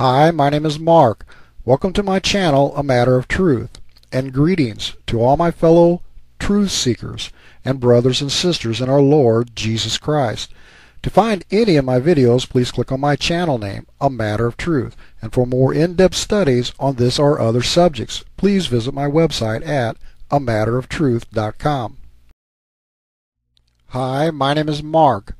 Hi, my name is Mark. Welcome to my channel, A Matter of Truth, and greetings to all my fellow truth seekers and brothers and sisters in our Lord Jesus Christ. To find any of my videos, please click on my channel name, A Matter of Truth. And for more in-depth studies on this or other subjects, please visit my website at amatteroftruth.com. Hi, my name is Mark.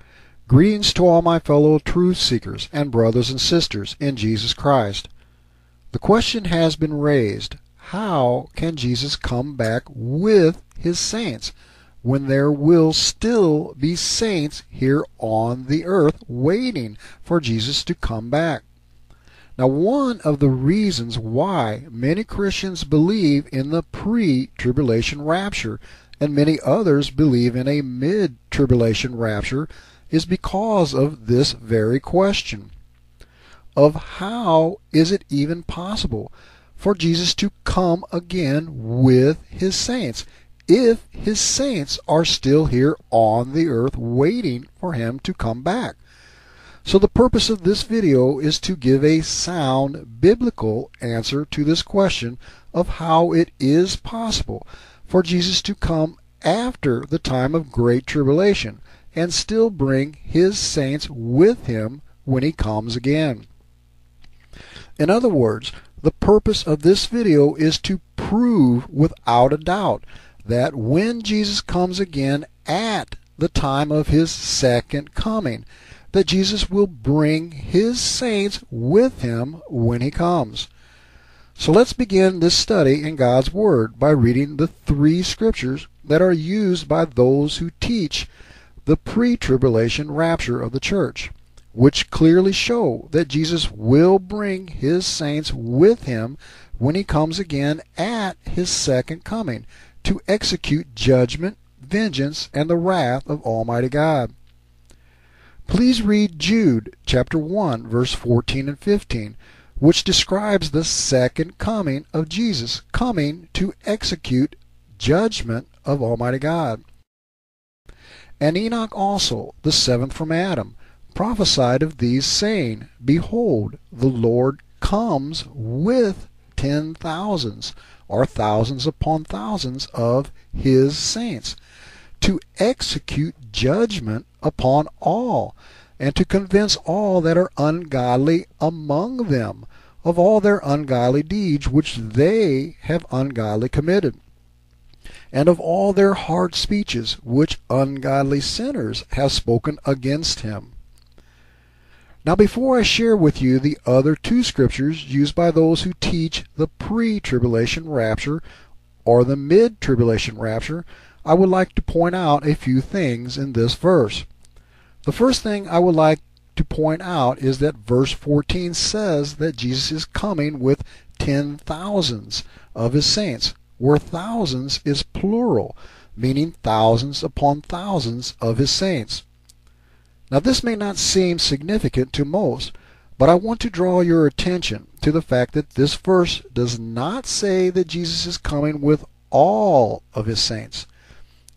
Greetings to all my fellow truth seekers and brothers and sisters in Jesus Christ. The question has been raised, how can Jesus come back with his saints when there will still be saints here on the earth waiting for Jesus to come back? Now, one of the reasons why many Christians believe in the pre-tribulation rapture and many others believe in a mid-tribulation rapture is because of this very question of how is it even possible for Jesus to come again with his saints if his saints are still here on the earth waiting for him to come back. So the purpose of this video is to give a sound biblical answer to this question of how it is possible for Jesus to come after the time of great tribulation and still bring his saints with him when he comes again. In other words, the purpose of this video is to prove without a doubt that when Jesus comes again at the time of his second coming, that Jesus will bring his saints with him when he comes. So let's begin this study in God's Word by reading the three scriptures that are used by those who teach the pre-tribulation rapture of the church, which clearly show that Jesus will bring his saints with him when he comes again at his second coming to execute judgment, vengeance, and the wrath of Almighty God. Please read Jude chapter 1 verse 14 and 15 which describes the second coming of Jesus coming to execute judgment of Almighty God. And Enoch also, the seventh from Adam, prophesied of these, saying, Behold, the Lord comes with ten thousands, or thousands upon thousands of his saints, to execute judgment upon all, and to convince all that are ungodly among them of all their ungodly deeds which they have ungodly committed and of all their hard speeches which ungodly sinners have spoken against him. Now, before I share with you the other two scriptures used by those who teach the pre tribulation rapture or the mid tribulation rapture, I would like to point out a few things in this verse. The first thing I would like to point out is that verse 14 says that Jesus is coming with ten thousands of his saints where thousands is plural, meaning thousands upon thousands of his saints. Now this may not seem significant to most, but I want to draw your attention to the fact that this verse does not say that Jesus is coming with all of his saints.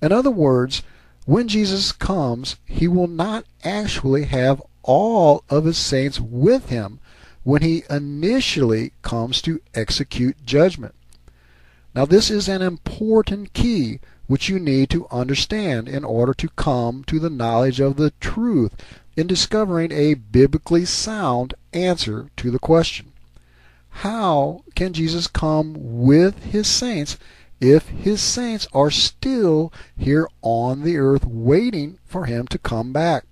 In other words, when Jesus comes, he will not actually have all of his saints with him when he initially comes to execute judgment. Now this is an important key which you need to understand in order to come to the knowledge of the truth in discovering a biblically sound answer to the question. How can Jesus come with his saints if his saints are still here on the earth waiting for him to come back?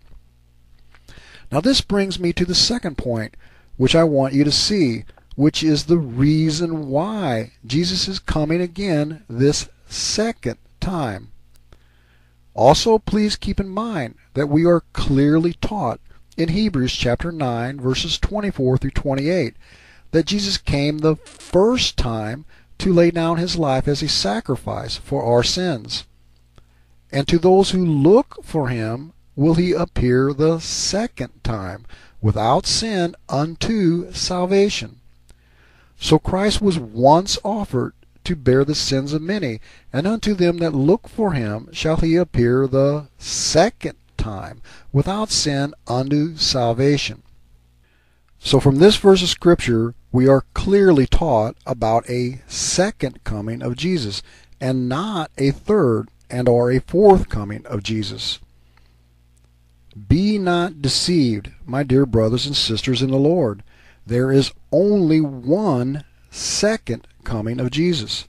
Now this brings me to the second point which I want you to see which is the reason why Jesus is coming again this second time. Also, please keep in mind that we are clearly taught in Hebrews chapter 9 verses 24 through 28 that Jesus came the first time to lay down his life as a sacrifice for our sins. And to those who look for him will he appear the second time without sin unto salvation. So Christ was once offered to bear the sins of many, and unto them that look for him shall he appear the second time without sin unto salvation. So from this verse of Scripture, we are clearly taught about a second coming of Jesus and not a third and or a fourth coming of Jesus. Be not deceived, my dear brothers and sisters in the Lord. There is only one second coming of Jesus.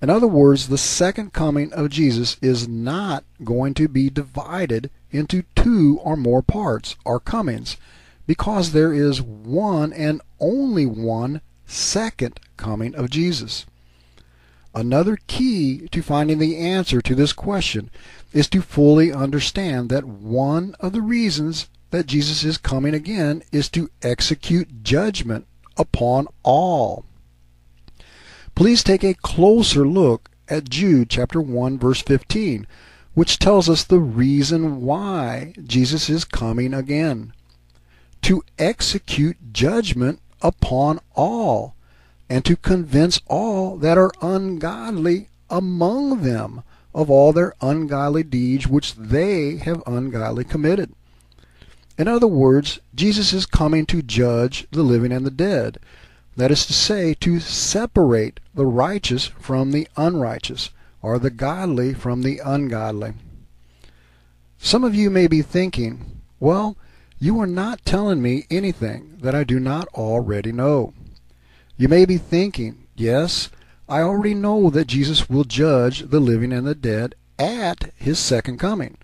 In other words, the second coming of Jesus is not going to be divided into two or more parts or comings because there is one and only one second coming of Jesus. Another key to finding the answer to this question is to fully understand that one of the reasons that Jesus is coming again is to execute judgment upon all. Please take a closer look at Jude chapter 1 verse 15, which tells us the reason why Jesus is coming again. To execute judgment upon all and to convince all that are ungodly among them of all their ungodly deeds which they have ungodly committed. In other words, Jesus is coming to judge the living and the dead. That is to say, to separate the righteous from the unrighteous, or the godly from the ungodly. Some of you may be thinking, well, you are not telling me anything that I do not already know. You may be thinking, yes, I already know that Jesus will judge the living and the dead at his second coming.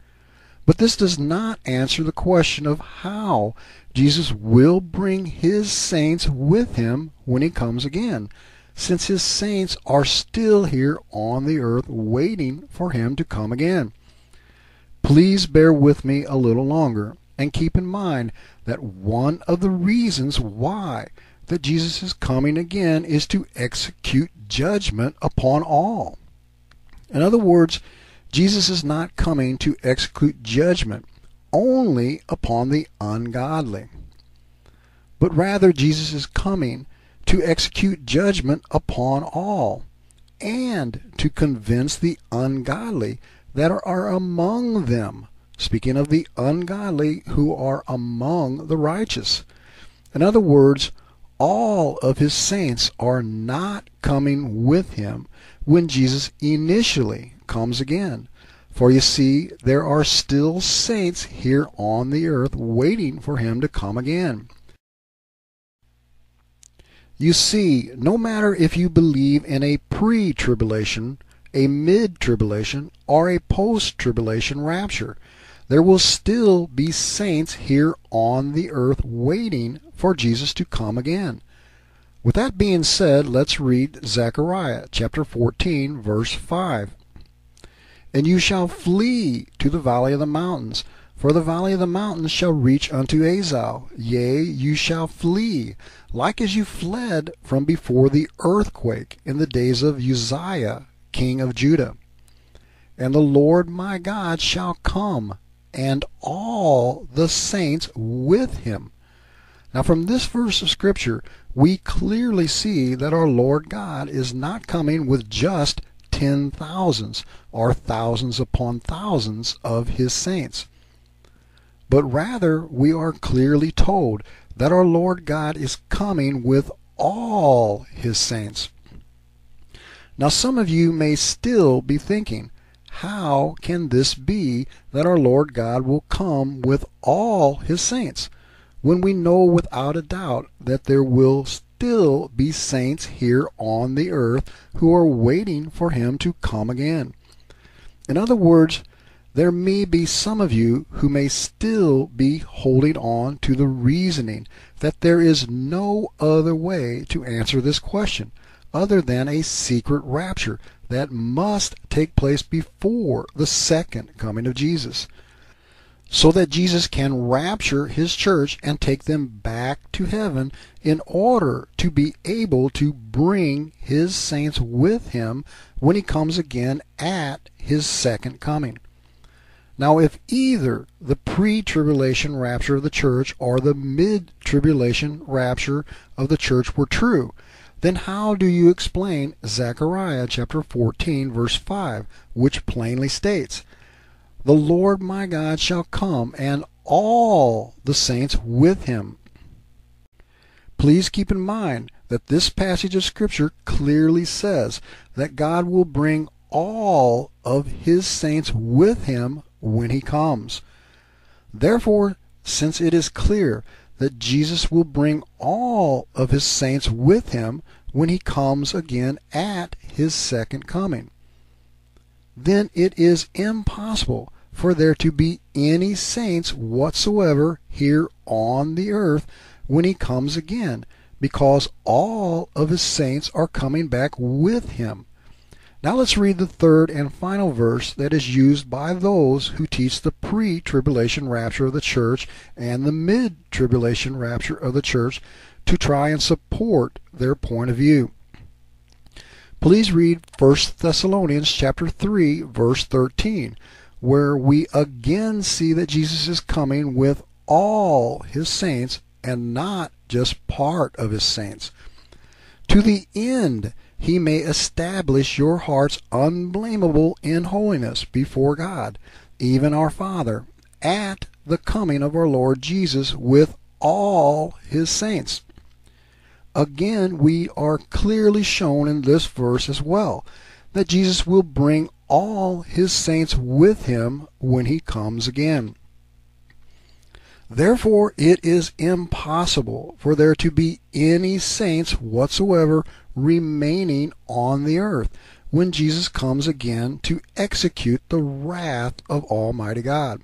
But this does not answer the question of how Jesus will bring his saints with him when he comes again, since his saints are still here on the earth waiting for him to come again. Please bear with me a little longer and keep in mind that one of the reasons why that Jesus is coming again is to execute judgment upon all. In other words, Jesus is not coming to execute judgment only upon the ungodly, but rather Jesus is coming to execute judgment upon all and to convince the ungodly that are among them. Speaking of the ungodly who are among the righteous. In other words, all of his saints are not coming with him when Jesus initially comes again. For you see, there are still saints here on the earth waiting for him to come again. You see, no matter if you believe in a pre tribulation, a mid tribulation, or a post tribulation rapture, there will still be saints here on the earth waiting for Jesus to come again. With that being said, let's read Zechariah chapter 14, verse 5. And you shall flee to the valley of the mountains, for the valley of the mountains shall reach unto Azal. Yea, you shall flee, like as you fled from before the earthquake in the days of Uzziah, king of Judah. And the Lord my God shall come and all the saints with him. Now, from this verse of Scripture, we clearly see that our Lord God is not coming with just ten thousands or thousands upon thousands of his saints. But rather, we are clearly told that our Lord God is coming with all his saints. Now, some of you may still be thinking, how can this be that our Lord God will come with all his saints when we know without a doubt that there will still be saints here on the earth who are waiting for him to come again? In other words, there may be some of you who may still be holding on to the reasoning that there is no other way to answer this question other than a secret rapture that must take place before the second coming of Jesus. So that Jesus can rapture his church and take them back to heaven in order to be able to bring his saints with him when he comes again at his second coming. Now, if either the pre tribulation rapture of the church or the mid tribulation rapture of the church were true, then how do you explain Zechariah chapter 14 verse 5, which plainly states, The Lord my God shall come, and all the saints with him. Please keep in mind that this passage of Scripture clearly says that God will bring all of his saints with him when he comes. Therefore, since it is clear that Jesus will bring all of his saints with him when he comes again at his second coming, then it is impossible for there to be any saints whatsoever here on the earth when he comes again, because all of his saints are coming back with him. Now let's read the third and final verse that is used by those who teach the pre tribulation rapture of the church and the mid tribulation rapture of the church to try and support their point of view. Please read 1 Thessalonians chapter 3 verse 13 where we again see that Jesus is coming with all his saints and not just part of his saints. To the end he may establish your hearts unblameable in holiness before God, even our Father, at the coming of our Lord Jesus with all his saints. Again, we are clearly shown in this verse as well that Jesus will bring all his saints with him when he comes again. Therefore, it is impossible for there to be any saints whatsoever remaining on the earth when Jesus comes again to execute the wrath of Almighty God.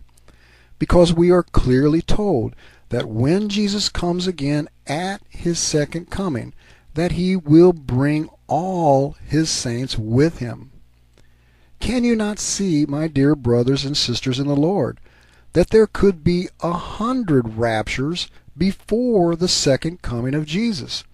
Because we are clearly told that when Jesus comes again at his second coming, that he will bring all his saints with him. Can you not see, my dear brothers and sisters in the Lord, that there could be a hundred raptures before the second coming of Jesus.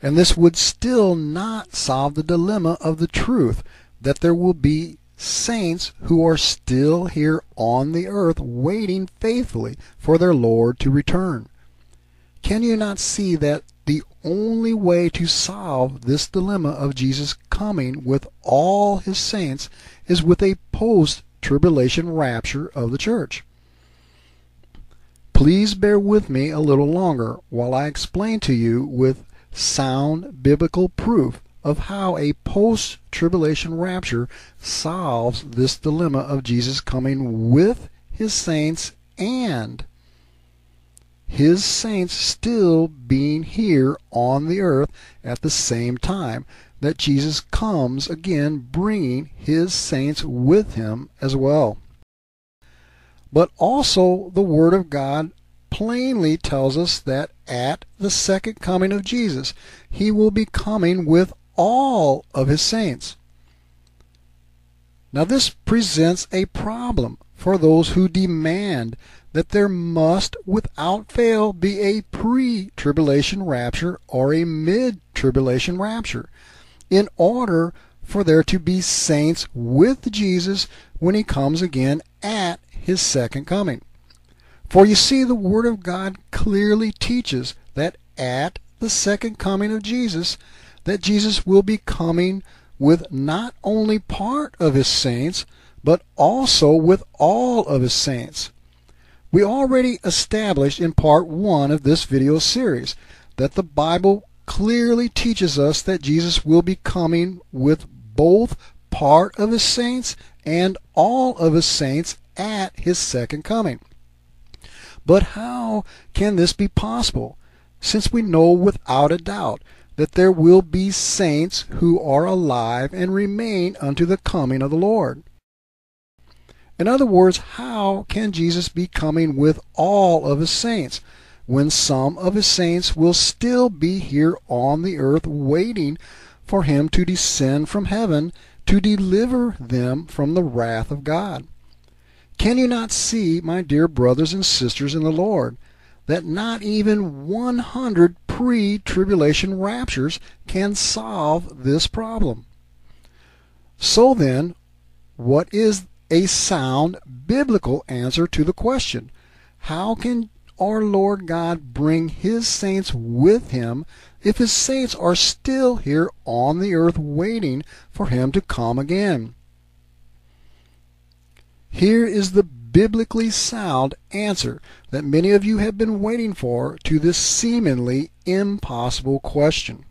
And this would still not solve the dilemma of the truth that there will be saints who are still here on the earth waiting faithfully for their Lord to return. Can you not see that the only way to solve this dilemma of Jesus coming with all his saints is with a post tribulation rapture of the church. Please bear with me a little longer while I explain to you with sound biblical proof of how a post tribulation rapture solves this dilemma of Jesus coming with his saints and his saints still being here on the earth at the same time that Jesus comes again bringing his saints with him as well. But also the Word of God plainly tells us that at the second coming of Jesus, he will be coming with all of his saints. Now this presents a problem for those who demand that there must without fail be a pre-tribulation rapture or a mid-tribulation rapture in order for there to be saints with Jesus when he comes again at his second coming. For you see, the Word of God clearly teaches that at the second coming of Jesus, that Jesus will be coming with not only part of his saints, but also with all of his saints. We already established in part one of this video series that the Bible clearly teaches us that Jesus will be coming with both part of his saints and all of his saints at his second coming. But how can this be possible, since we know without a doubt that there will be saints who are alive and remain unto the coming of the Lord? In other words, how can Jesus be coming with all of his saints? when some of his saints will still be here on the earth waiting for him to descend from heaven to deliver them from the wrath of God. Can you not see, my dear brothers and sisters in the Lord, that not even 100 pre tribulation raptures can solve this problem? So then, what is a sound biblical answer to the question? How can our Lord God bring his saints with him if his saints are still here on the earth waiting for him to come again? Here is the biblically sound answer that many of you have been waiting for to this seemingly impossible question.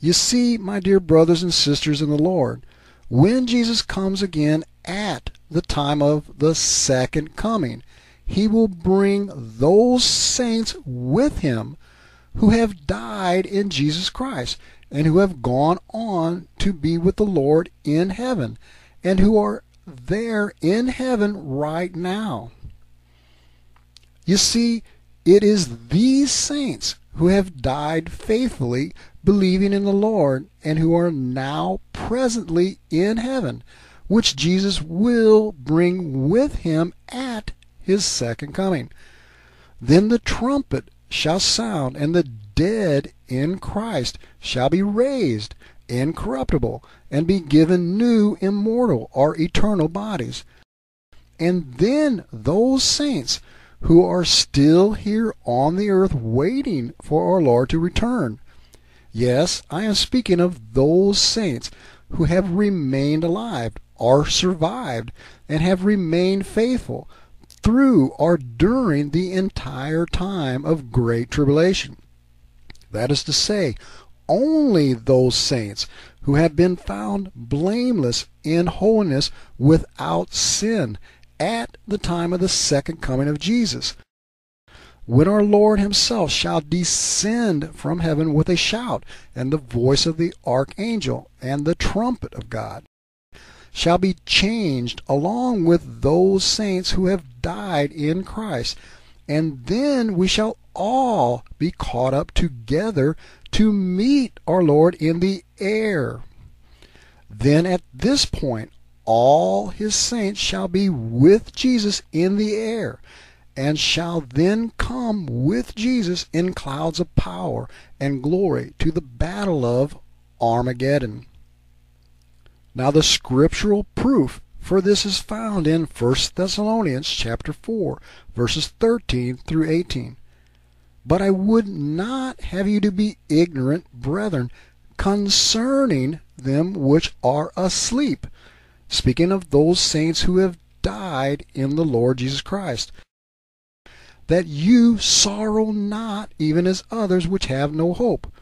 You see, my dear brothers and sisters in the Lord, when Jesus comes again at the time of the second coming, he will bring those saints with him who have died in Jesus Christ and who have gone on to be with the Lord in heaven and who are there in heaven right now. You see, it is these saints who have died faithfully, believing in the Lord, and who are now presently in heaven, which Jesus will bring with him at his second coming. Then the trumpet shall sound, and the dead in Christ shall be raised incorruptible, and be given new, immortal, or eternal bodies. And then those saints who are still here on the earth waiting for our Lord to return. Yes, I am speaking of those saints who have remained alive, or survived, and have remained faithful through or during the entire time of great tribulation. That is to say, only those saints who have been found blameless in holiness without sin at the time of the second coming of Jesus. When our Lord himself shall descend from heaven with a shout, and the voice of the archangel, and the trumpet of God, shall be changed along with those saints who have died in Christ, and then we shall all be caught up together to meet our Lord in the air. Then at this point, all his saints shall be with Jesus in the air, and shall then come with Jesus in clouds of power and glory to the battle of Armageddon. Now the scriptural proof for this is found in 1 Thessalonians chapter 4 verses 13 through 18. But I would not have you to be ignorant, brethren, concerning them which are asleep, speaking of those saints who have died in the Lord Jesus Christ, that you sorrow not even as others which have no hope.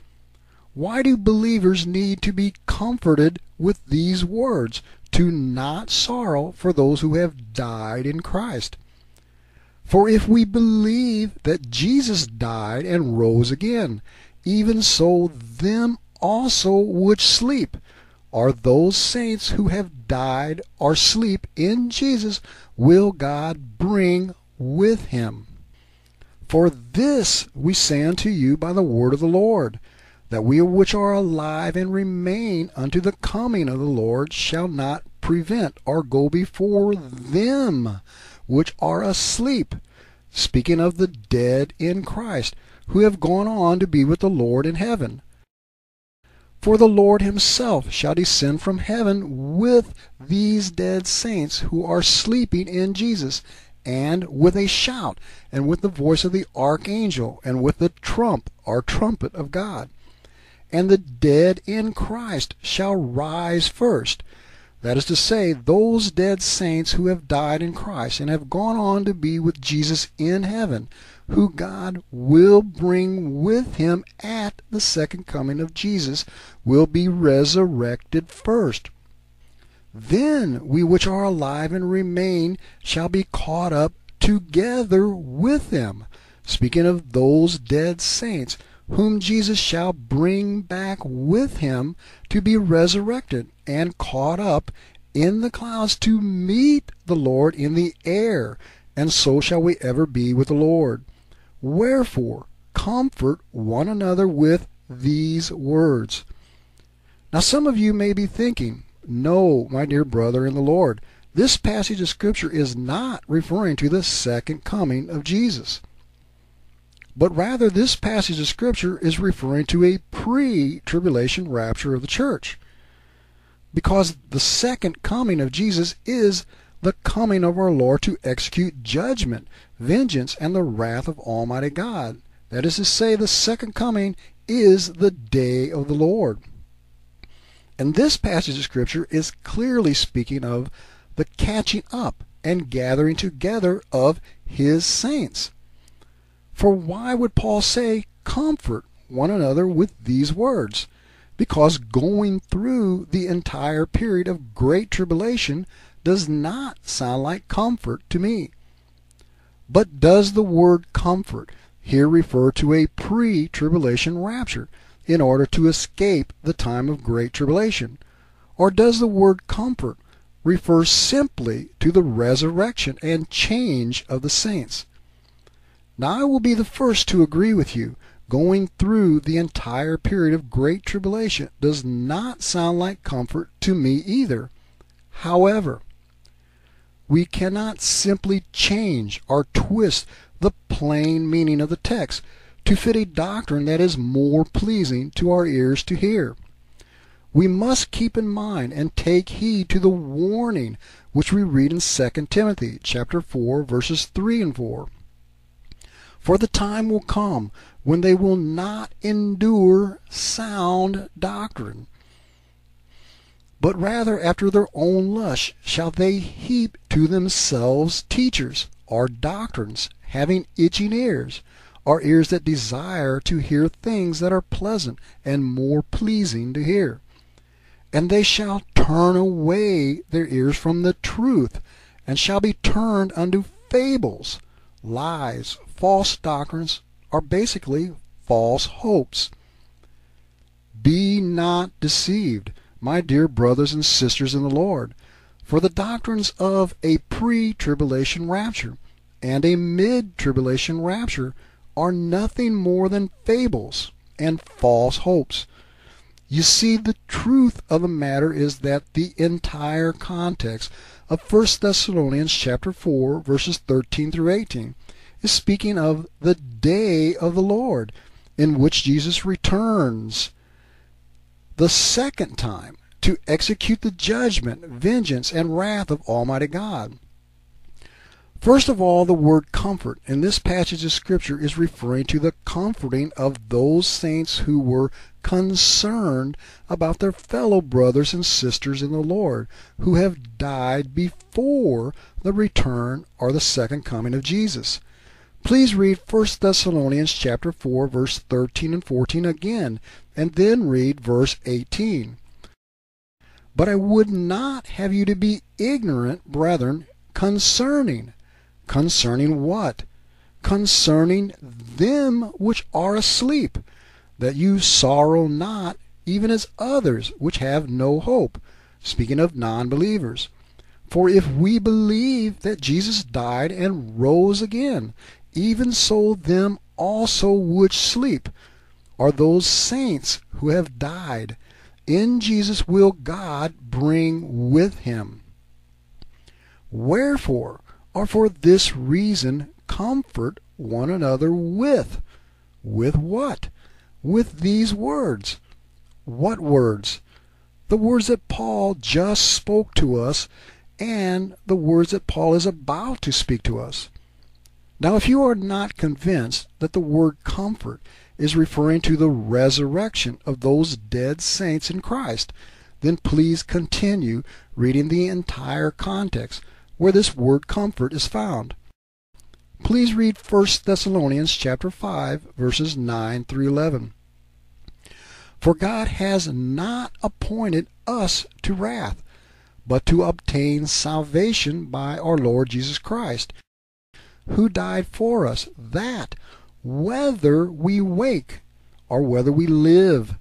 Why do believers need to be comforted with these words, to not sorrow for those who have died in Christ? For if we believe that Jesus died and rose again, even so them also which sleep are those saints who have died or sleep in Jesus will God bring with him. For this we say unto you by the word of the Lord, that we which are alive and remain unto the coming of the Lord shall not prevent or go before them which are asleep, speaking of the dead in Christ, who have gone on to be with the Lord in heaven. For the Lord himself shall descend from heaven with these dead saints who are sleeping in Jesus, and with a shout, and with the voice of the archangel, and with the trump or trumpet of God. And the dead in Christ shall rise first. That is to say, those dead saints who have died in Christ and have gone on to be with Jesus in heaven, who God will bring with him at the second coming of Jesus, will be resurrected first. Then we which are alive and remain shall be caught up together with them. Speaking of those dead saints, whom Jesus shall bring back with him to be resurrected and caught up in the clouds to meet the Lord in the air, and so shall we ever be with the Lord. Wherefore, comfort one another with these words. Now, some of you may be thinking, no, my dear brother in the Lord, this passage of Scripture is not referring to the second coming of Jesus but rather this passage of Scripture is referring to a pre tribulation rapture of the church. Because the second coming of Jesus is the coming of our Lord to execute judgment, vengeance, and the wrath of Almighty God. That is to say, the second coming is the day of the Lord. And this passage of Scripture is clearly speaking of the catching up and gathering together of his saints. For why would Paul say, comfort one another with these words? Because going through the entire period of great tribulation does not sound like comfort to me. But does the word comfort here refer to a pre tribulation rapture in order to escape the time of great tribulation? Or does the word comfort refer simply to the resurrection and change of the saints? Now I will be the first to agree with you. Going through the entire period of great tribulation does not sound like comfort to me either. However, we cannot simply change or twist the plain meaning of the text to fit a doctrine that is more pleasing to our ears to hear. We must keep in mind and take heed to the warning which we read in 2 Timothy chapter 4 verses 3 and 4. For the time will come when they will not endure sound doctrine, but rather after their own lust shall they heap to themselves teachers or doctrines, having itching ears, or ears that desire to hear things that are pleasant and more pleasing to hear. And they shall turn away their ears from the truth, and shall be turned unto fables, lies, false doctrines, are basically false hopes. Be not deceived my dear brothers and sisters in the Lord, for the doctrines of a pre tribulation rapture and a mid tribulation rapture are nothing more than fables and false hopes. You see, the truth of the matter is that the entire context of 1 Thessalonians chapter 4 verses 13 through 18 is speaking of the day of the Lord in which Jesus returns the second time to execute the judgment, vengeance, and wrath of Almighty God. First of all, the word comfort in this passage of Scripture is referring to the comforting of those saints who were concerned about their fellow brothers and sisters in the Lord who have died before the return or the second coming of Jesus. Please read 1 Thessalonians chapter 4 verse 13 and 14 again and then read verse 18. But I would not have you to be ignorant, brethren, concerning. Concerning what? Concerning them which are asleep, that you sorrow not, even as others which have no hope. Speaking of non believers. For if we believe that Jesus died and rose again, even so them also which sleep are those saints who have died. In Jesus will God bring with him. Wherefore, or for this reason, comfort one another with. With what? With these words. What words? The words that Paul just spoke to us and the words that Paul is about to speak to us. Now, if you are not convinced that the word comfort is referring to the resurrection of those dead saints in Christ, then please continue reading the entire context where this word comfort is found. Please read 1 Thessalonians chapter 5 verses 9 through 11. For God has not appointed us to wrath, but to obtain salvation by our Lord Jesus Christ, who died for us, that whether we wake, or whether we live,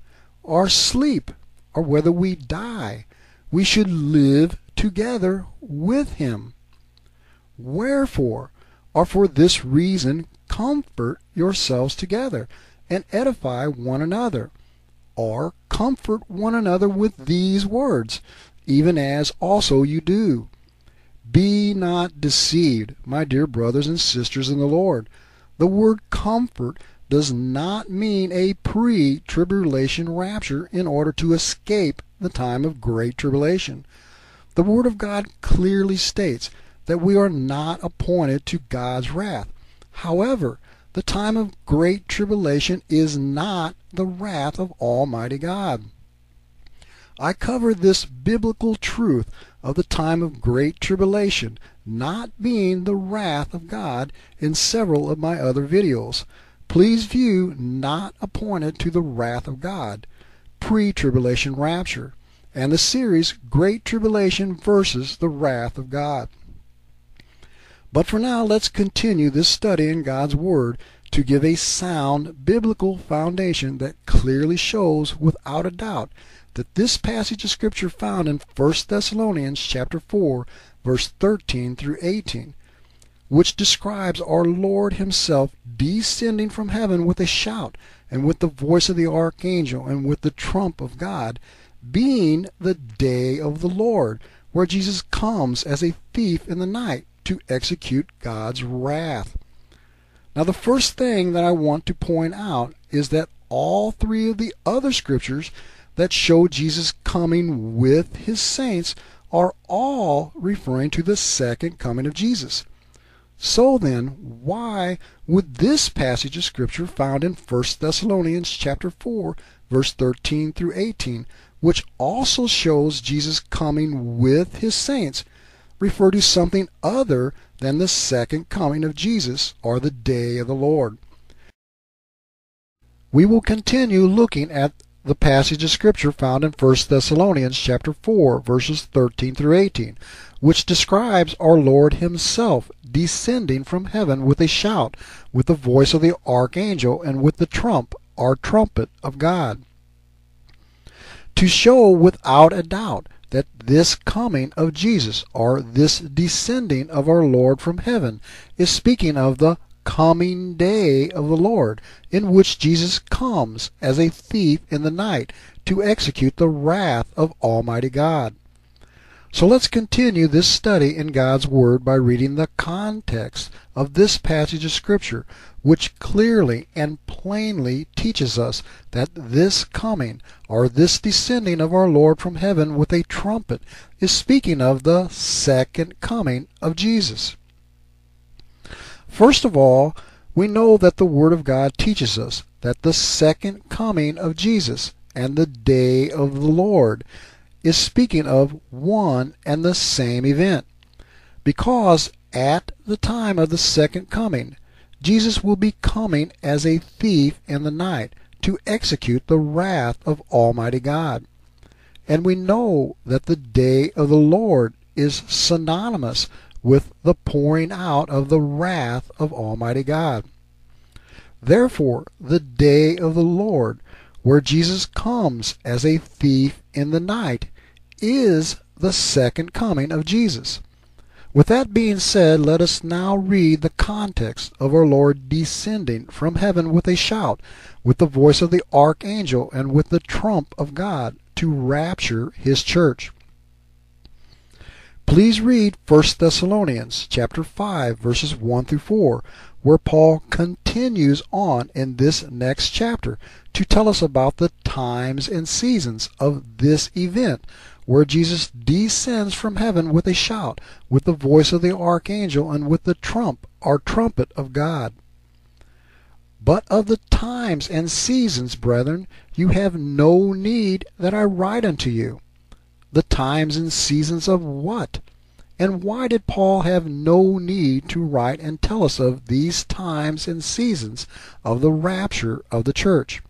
or sleep, or whether we die, we should live together with him. Wherefore, or for this reason, comfort yourselves together, and edify one another, or comfort one another with these words, even as also you do. Be not deceived, my dear brothers and sisters in the Lord. The word comfort does not mean a pre tribulation rapture in order to escape the time of great tribulation. The Word of God clearly states that we are not appointed to God's wrath. However, the time of great tribulation is not the wrath of Almighty God. I cover this biblical truth of the time of great tribulation, not being the wrath of God in several of my other videos. Please view Not Appointed to the Wrath of God, Pre-Tribulation Rapture, and the series Great Tribulation versus the Wrath of God. But for now, let's continue this study in God's Word to give a sound biblical foundation that clearly shows without a doubt that this passage of scripture found in 1 Thessalonians chapter 4 verse 13 through 18 which describes our Lord himself descending from heaven with a shout and with the voice of the archangel and with the trump of God being the day of the Lord where Jesus comes as a thief in the night to execute God's wrath. Now, the first thing that I want to point out is that all three of the other scriptures that show Jesus coming with his saints are all referring to the second coming of Jesus. So then, why would this passage of scripture found in 1 Thessalonians chapter 4 verse 13 through 18, which also shows Jesus coming with his saints, refer to something other than the second coming of Jesus or the day of the Lord. We will continue looking at the passage of scripture found in 1 Thessalonians chapter 4 verses 13 through 18 which describes our Lord himself descending from heaven with a shout with the voice of the archangel and with the trump or trumpet of God to show without a doubt that this coming of Jesus, or this descending of our Lord from heaven, is speaking of the coming day of the Lord, in which Jesus comes as a thief in the night to execute the wrath of Almighty God. So let's continue this study in God's Word by reading the context of this passage of Scripture, which clearly and plainly teaches us that this coming, or this descending of our Lord from heaven with a trumpet, is speaking of the second coming of Jesus. First of all, we know that the Word of God teaches us that the second coming of Jesus and the day of the Lord is speaking of one and the same event. Because at the time of the second coming, Jesus will be coming as a thief in the night to execute the wrath of Almighty God. And we know that the day of the Lord is synonymous with the pouring out of the wrath of Almighty God. Therefore, the day of the Lord where Jesus comes as a thief in the night, is the second coming of Jesus. With that being said, let us now read the context of our Lord descending from heaven with a shout, with the voice of the archangel, and with the trump of God to rapture his church. Please read 1 Thessalonians chapter 5 verses 1 through 4 where Paul continues on in this next chapter to tell us about the times and seasons of this event, where Jesus descends from heaven with a shout, with the voice of the archangel, and with the trump or trumpet of God. But of the times and seasons, brethren, you have no need that I write unto you. The times and seasons of what? And why did Paul have no need to write and tell us of these times and seasons of the rapture of the church?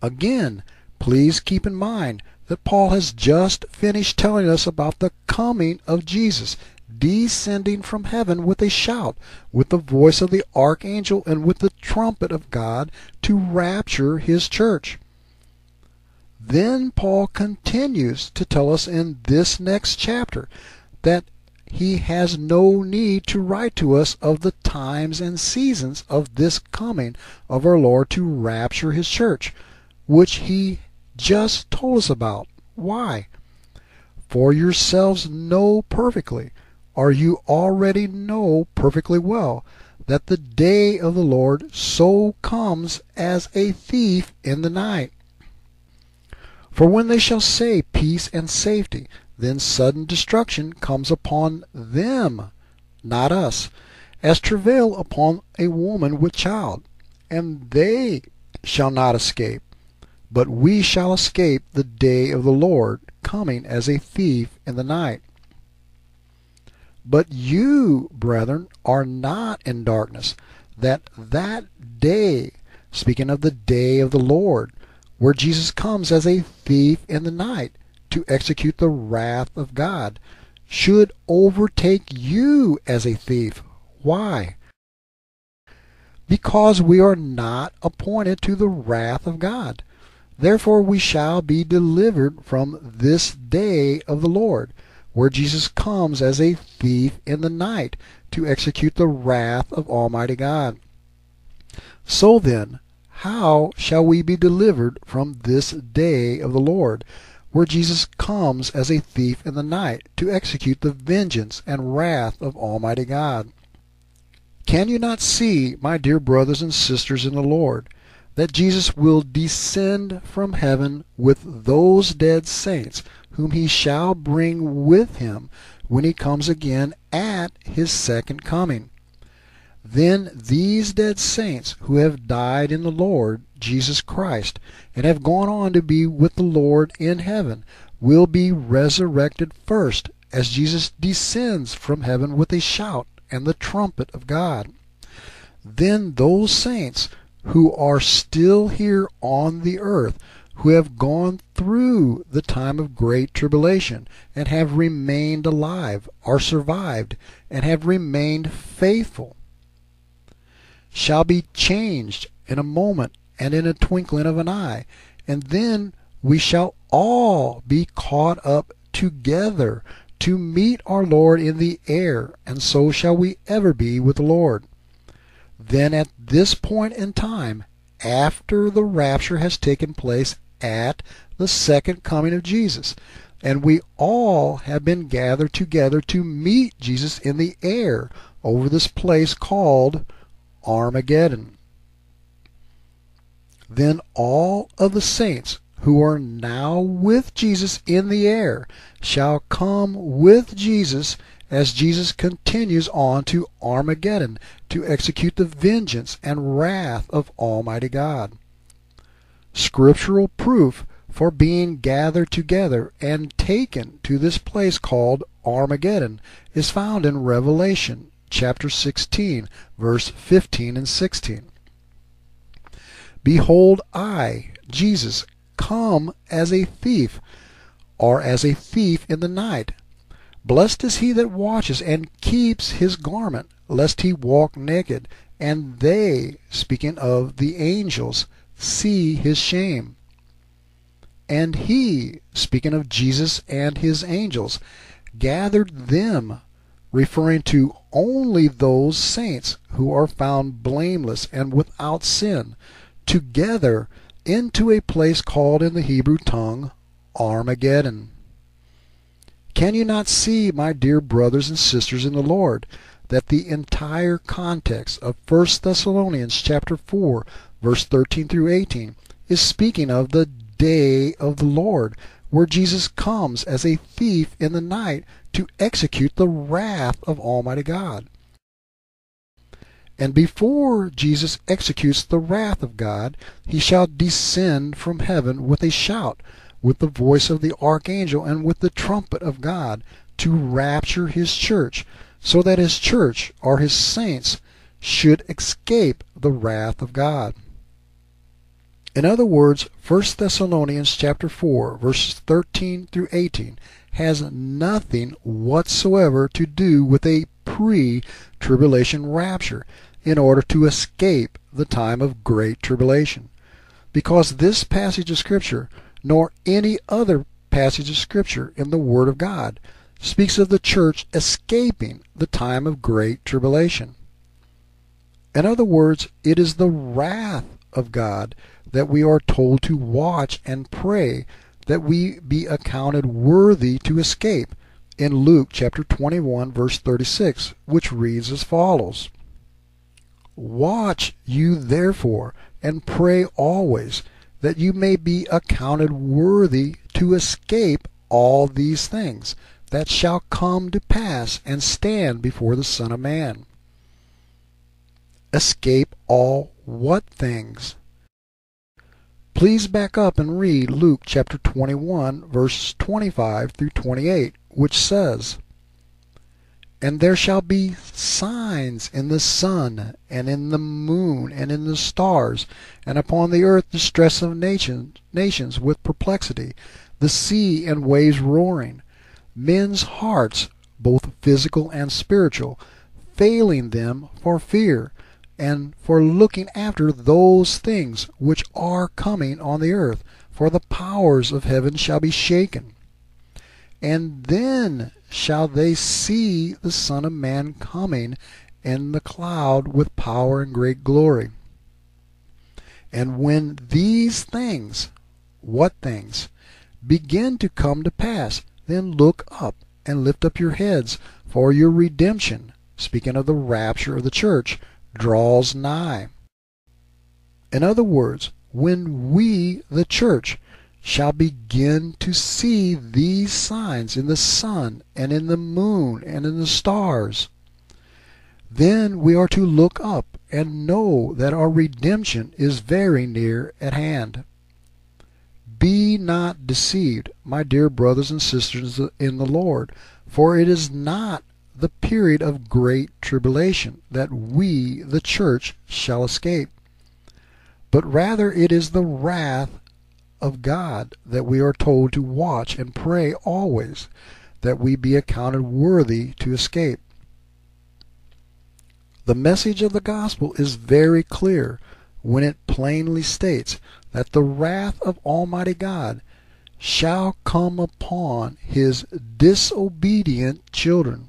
Again, please keep in mind that Paul has just finished telling us about the coming of Jesus, descending from heaven with a shout, with the voice of the archangel, and with the trumpet of God to rapture his church. Then Paul continues to tell us in this next chapter that he has no need to write to us of the times and seasons of this coming of our Lord to rapture his church, which he just told us about. Why? For yourselves know perfectly, or you already know perfectly well, that the day of the Lord so comes as a thief in the night. For when they shall say peace and safety, then sudden destruction comes upon them, not us, as travail upon a woman with child, and they shall not escape. But we shall escape the day of the Lord, coming as a thief in the night. But you, brethren, are not in darkness, that that day, speaking of the day of the Lord, where Jesus comes as a thief in the night to execute the wrath of God, should overtake you as a thief. Why? Because we are not appointed to the wrath of God. Therefore we shall be delivered from this day of the Lord, where Jesus comes as a thief in the night to execute the wrath of Almighty God. So then, how shall we be delivered from this day of the Lord, where Jesus comes as a thief in the night to execute the vengeance and wrath of Almighty God? Can you not see, my dear brothers and sisters in the Lord, that Jesus will descend from heaven with those dead saints whom he shall bring with him when he comes again at his second coming? Then these dead saints who have died in the Lord Jesus Christ and have gone on to be with the Lord in heaven will be resurrected first as Jesus descends from heaven with a shout and the trumpet of God. Then those saints who are still here on the earth, who have gone through the time of great tribulation and have remained alive, are survived, and have remained faithful, shall be changed in a moment and in a twinkling of an eye, and then we shall all be caught up together to meet our Lord in the air, and so shall we ever be with the Lord. Then at this point in time, after the rapture has taken place at the second coming of Jesus, and we all have been gathered together to meet Jesus in the air over this place called Armageddon. Then all of the saints who are now with Jesus in the air shall come with Jesus as Jesus continues on to Armageddon to execute the vengeance and wrath of Almighty God. Scriptural proof for being gathered together and taken to this place called Armageddon is found in Revelation chapter 16, verse 15 and 16. Behold, I, Jesus, come as a thief, or as a thief in the night. Blessed is he that watches and keeps his garment, lest he walk naked, and they, speaking of the angels, see his shame. And he, speaking of Jesus and his angels, gathered them, referring to only those saints who are found blameless and without sin, together into a place called in the Hebrew tongue Armageddon. Can you not see, my dear brothers and sisters in the Lord, that the entire context of 1 Thessalonians chapter 4 verse 13 through 18 is speaking of the day of the Lord where Jesus comes as a thief in the night to execute the wrath of Almighty God. And before Jesus executes the wrath of God, he shall descend from heaven with a shout, with the voice of the archangel, and with the trumpet of God, to rapture his church, so that his church, or his saints, should escape the wrath of God. In other words, 1 Thessalonians chapter 4, verses 13 through 18 has nothing whatsoever to do with a pre-tribulation rapture in order to escape the time of great tribulation. Because this passage of Scripture, nor any other passage of Scripture in the Word of God, speaks of the church escaping the time of great tribulation. In other words, it is the wrath of God that we are told to watch and pray that we be accounted worthy to escape in Luke chapter 21 verse 36, which reads as follows. Watch you therefore, and pray always, that you may be accounted worthy to escape all these things that shall come to pass and stand before the Son of Man. Escape all what things? Please back up and read Luke chapter 21, verses 25 through 28, which says, And there shall be signs in the sun, and in the moon, and in the stars, and upon the earth distress of nations, nations with perplexity, the sea and waves roaring, men's hearts, both physical and spiritual, failing them for fear and for looking after those things which are coming on the earth, for the powers of heaven shall be shaken. And then shall they see the Son of Man coming in the cloud with power and great glory. And when these things, what things, begin to come to pass, then look up and lift up your heads, for your redemption, speaking of the rapture of the church, draws nigh. In other words, when we, the church, shall begin to see these signs in the sun and in the moon and in the stars, then we are to look up and know that our redemption is very near at hand. Be not deceived, my dear brothers and sisters in the Lord, for it is not the period of great tribulation, that we, the church, shall escape. But rather it is the wrath of God that we are told to watch and pray always, that we be accounted worthy to escape. The message of the gospel is very clear when it plainly states that the wrath of Almighty God shall come upon his disobedient children.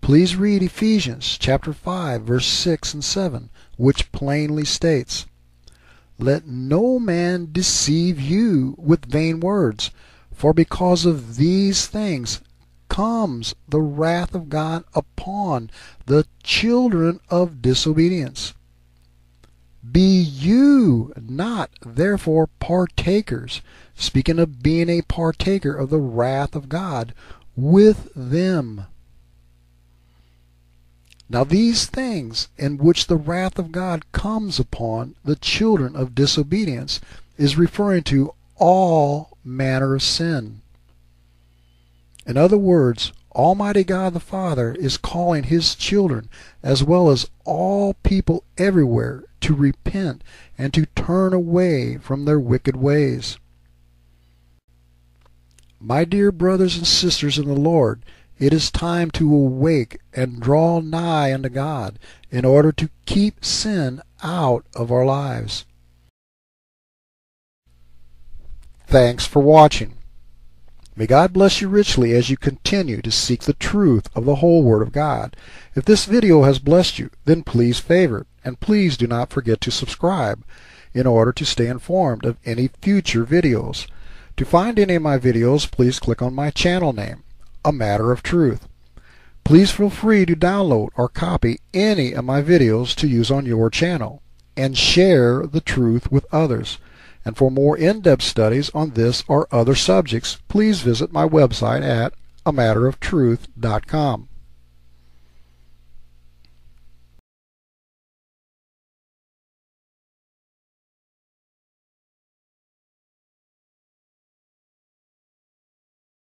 Please read Ephesians chapter 5 verse 6 and 7, which plainly states, Let no man deceive you with vain words, for because of these things comes the wrath of God upon the children of disobedience. Be you not therefore partakers, speaking of being a partaker of the wrath of God, with them. Now these things in which the wrath of God comes upon the children of disobedience is referring to all manner of sin. In other words, Almighty God the Father is calling His children, as well as all people everywhere, to repent and to turn away from their wicked ways. My dear brothers and sisters in the Lord, it is time to awake and draw nigh unto God in order to keep sin out of our lives. Thanks for watching. May God bless you richly as you continue to seek the truth of the whole Word of God. If this video has blessed you, then please favor it, and please do not forget to subscribe in order to stay informed of any future videos. To find any of my videos, please click on my channel name a matter of truth. Please feel free to download or copy any of my videos to use on your channel and share the truth with others. And for more in-depth studies on this or other subjects, please visit my website at a amatteroftruth.com.